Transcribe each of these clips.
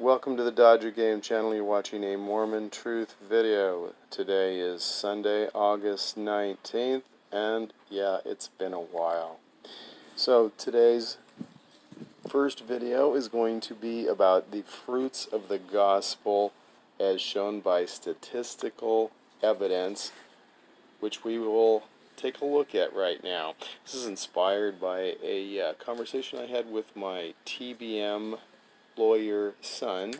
Welcome to the Dodger Game channel. You're watching a Mormon Truth video. Today is Sunday, August 19th, and yeah, it's been a while. So, today's first video is going to be about the fruits of the gospel as shown by statistical evidence, which we will take a look at right now. This is inspired by a uh, conversation I had with my TBM lawyer son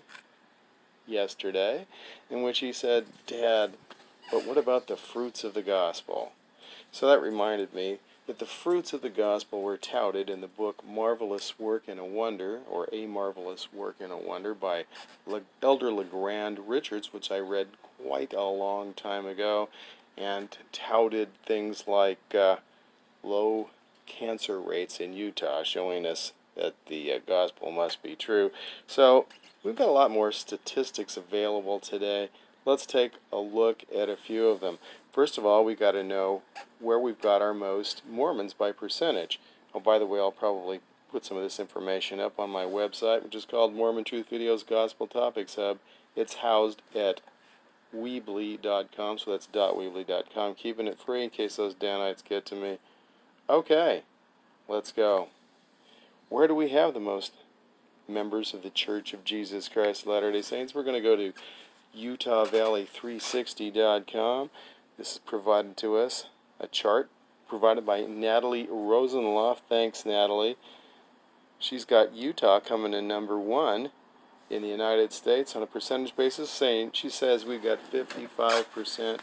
yesterday, in which he said, Dad, but what about the fruits of the gospel? So that reminded me that the fruits of the gospel were touted in the book Marvelous Work and a Wonder, or A Marvelous Work and a Wonder, by Elder LeGrand Richards, which I read quite a long time ago, and touted things like uh, low cancer rates in Utah, showing us that the uh, gospel must be true. So we've got a lot more statistics available today. Let's take a look at a few of them. First of all, we've got to know where we've got our most Mormons by percentage. Oh, by the way, I'll probably put some of this information up on my website, which is called Mormon Truth Videos Gospel Topics Hub. It's housed at weebly.com, so that's dot .weebly.com. Keeping it free in case those Danites get to me. Okay, let's go. Where do we have the most members of the Church of Jesus Christ of Latter-day Saints? We're going to go to UtahValley360.com. This is provided to us, a chart provided by Natalie Rosenloff. Thanks, Natalie. She's got Utah coming in number one in the United States on a percentage basis, saying she says we've got 55%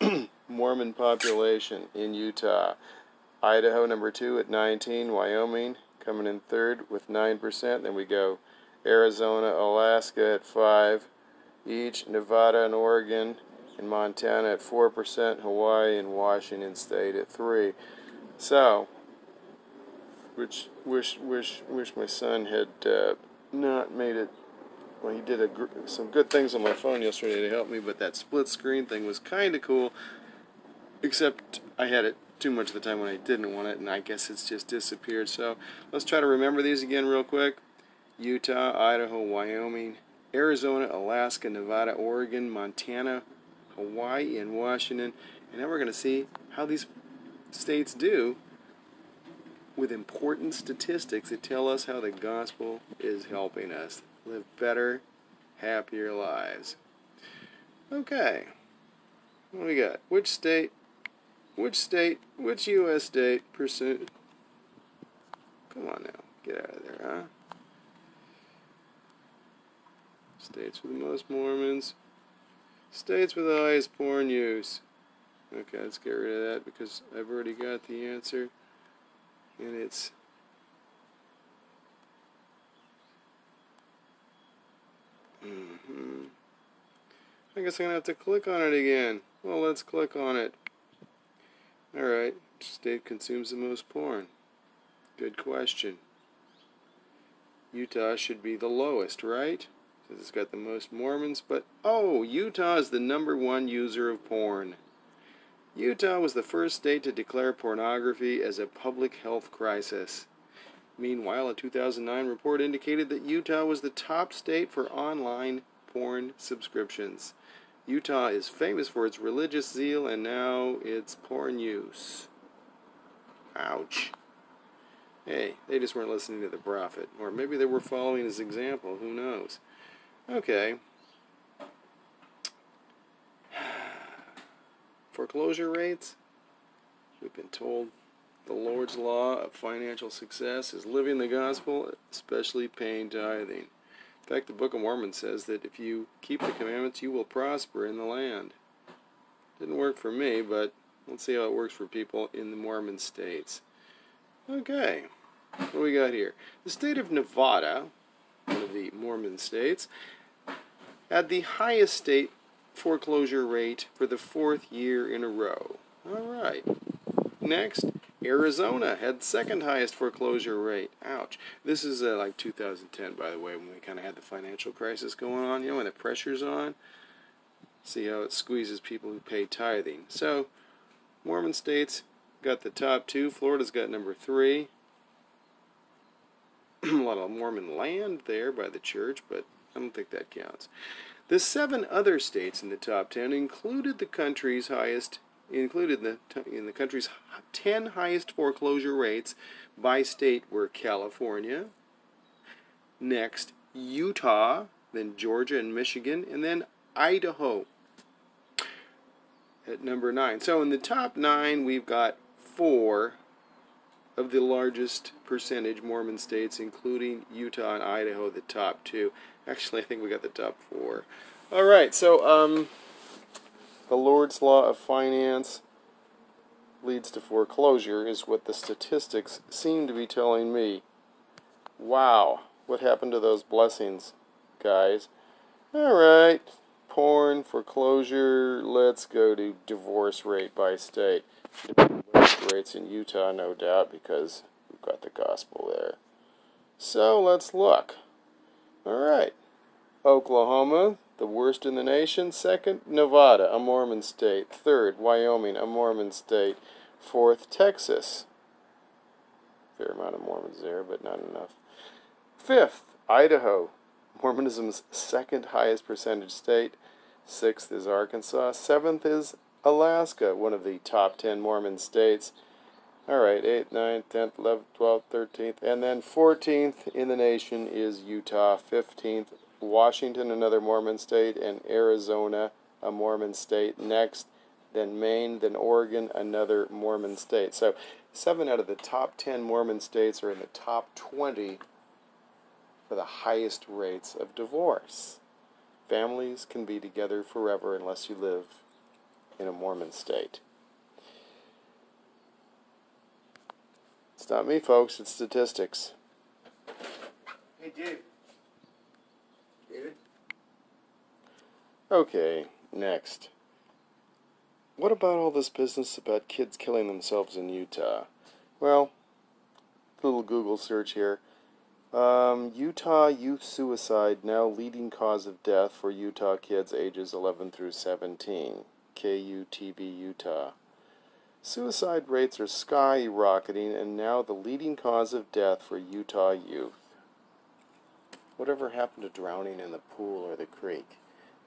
Mormon population in Utah. Idaho number two at 19, Wyoming coming in third with 9%. Then we go Arizona, Alaska at 5 each, Nevada and Oregon and Montana at 4%, Hawaii and Washington State at 3. So, which wish wish wish my son had uh, not made it well, he did a, some good things on my phone yesterday to help me, but that split screen thing was kind of cool. Except I had it too much of the time when I didn't want it, and I guess it's just disappeared. So let's try to remember these again real quick Utah, Idaho, Wyoming, Arizona, Alaska, Nevada, Oregon, Montana, Hawaii, and Washington. And now we're going to see how these states do with important statistics that tell us how the gospel is helping us live better, happier lives. Okay, what do we got? Which state which state, which U.S. state pursued? Come on now, get out of there, huh? States with the most Mormons. States with the highest porn use. Okay, let's get rid of that because I've already got the answer. And it's Mm-hmm. I guess I'm going to have to click on it again. Well, let's click on it. Alright, state consumes the most porn? Good question. Utah should be the lowest, right? Because it's got the most Mormons, but oh, Utah is the number one user of porn. Utah was the first state to declare pornography as a public health crisis. Meanwhile, a 2009 report indicated that Utah was the top state for online porn subscriptions. Utah is famous for its religious zeal and now its porn use. Ouch. Hey, they just weren't listening to the prophet. Or maybe they were following his example. Who knows? Okay. Foreclosure rates? We've been told the Lord's law of financial success is living the gospel, especially paying tithing. In fact, the Book of Mormon says that if you keep the commandments, you will prosper in the land. Didn't work for me, but let's see how it works for people in the Mormon states. Okay, what do we got here? The state of Nevada, one of the Mormon states, had the highest state foreclosure rate for the fourth year in a row. All right. Next, Arizona had second highest foreclosure rate. Ouch. This is uh, like 2010, by the way, when we kind of had the financial crisis going on, you know, when the pressure's on. See how it squeezes people who pay tithing. So, Mormon states got the top two. Florida's got number three. a lot of Mormon land there by the church, but I don't think that counts. The seven other states in the top ten included the country's highest included in the in the country's ten highest foreclosure rates by state were California, next Utah, then Georgia and Michigan, and then Idaho at number nine. So in the top nine, we've got four of the largest percentage Mormon states, including Utah and Idaho, the top two. Actually, I think we got the top four. All right, so um, the Lord's law of finance leads to foreclosure is what the statistics seem to be telling me. Wow, what happened to those blessings, guys? All right, porn, foreclosure, let's go to divorce rate by state. Divorce rates in Utah, no doubt, because we've got the gospel there. So let's look. All right. Oklahoma, the worst in the nation. Second, Nevada, a Mormon state. Third, Wyoming, a Mormon state. Fourth, Texas. Fair amount of Mormons there, but not enough. Fifth, Idaho, Mormonism's second highest percentage state. Sixth is Arkansas. Seventh is Alaska, one of the top 10 Mormon states. All right, 8th, 9th, 10th, 11th, 12th, 13th, and then 14th in the nation is Utah. 15th, Washington, another Mormon state, and Arizona, a Mormon state. Next, then Maine, then Oregon, another Mormon state. So, seven out of the top 10 Mormon states are in the top 20 for the highest rates of divorce. Families can be together forever unless you live in a Mormon state. It's not me, folks, it's statistics. Hey, Dave. Okay, next. What about all this business about kids killing themselves in Utah? Well, little Google search here. Um, Utah youth suicide now leading cause of death for Utah kids ages 11 through 17. KUTV Utah. Suicide rates are skyrocketing and now the leading cause of death for Utah youth. Whatever happened to drowning in the pool or the creek?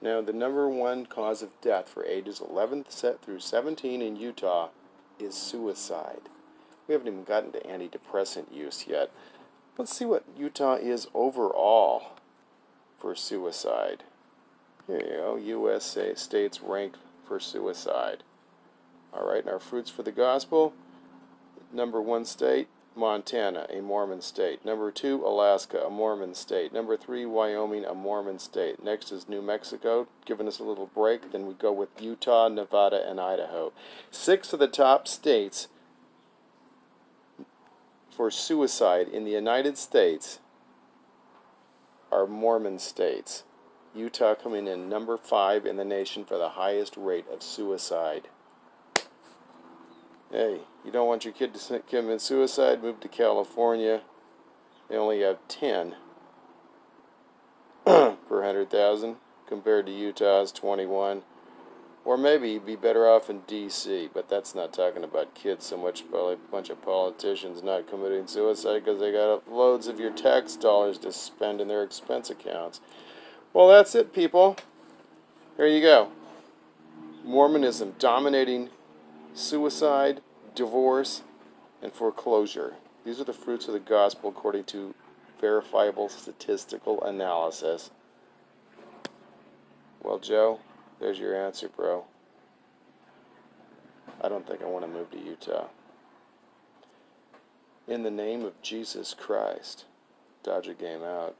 Now, the number one cause of death for ages 11 through 17 in Utah is suicide. We haven't even gotten to antidepressant use yet. Let's see what Utah is overall for suicide. Here you go. U.S. states rank for suicide. All right, and our fruits for the gospel. Number one state, Montana, a Mormon state. Number two, Alaska, a Mormon state. Number three, Wyoming, a Mormon state. Next is New Mexico, giving us a little break. Then we go with Utah, Nevada, and Idaho. Six of the top states for suicide in the United States are Mormon states. Utah coming in number five in the nation for the highest rate of suicide. Hey, you don't want your kid to commit suicide? Move to California. They only have 10 per 100,000 compared to Utah's 21. Or maybe you'd be better off in D.C., but that's not talking about kids so much, probably a bunch of politicians not committing suicide because they got loads of your tax dollars to spend in their expense accounts. Well, that's it, people. Here you go. Mormonism dominating suicide, divorce, and foreclosure. These are the fruits of the gospel according to verifiable statistical analysis. Well, Joe, there's your answer, bro. I don't think I want to move to Utah. In the name of Jesus Christ, Dodger game out.